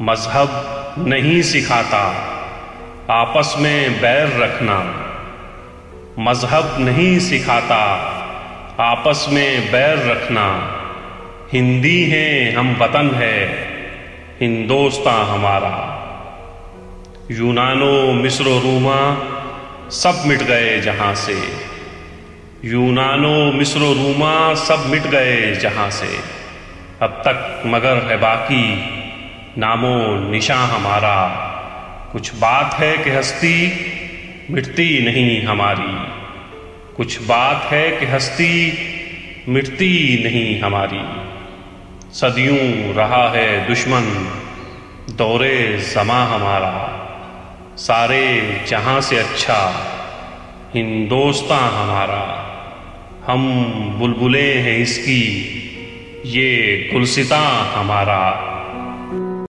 मज़हब नहीं सिखाता। आपस में बैर रखना। मज़हब नहीं सिखाता। आपस में बैर रखना। हिंदी हैं, हम वतन है। हिंदोस्तां हमारा। यूनानो, मिस्र रूमा सब मिट गए जहाँ से। यूनानो, मिस्र रूमा सब मिट गए जहाँ से। अब तक मगर है बाकी नामो निशा हमारा कुछ बात है कि हस्ती मिटती नहीं हमारी। कुछ बात है कि हस्ती मिटती नहीं हमारी। सदियों रहा है दुश्मन, दौरे जमा हमारा। सारे जहाँ से अच्छा हिंदोस्तां हमारा। हम बुलबुलें हैं इसकी, ये गुलसिता हमारा।